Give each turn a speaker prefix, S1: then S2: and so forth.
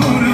S1: Put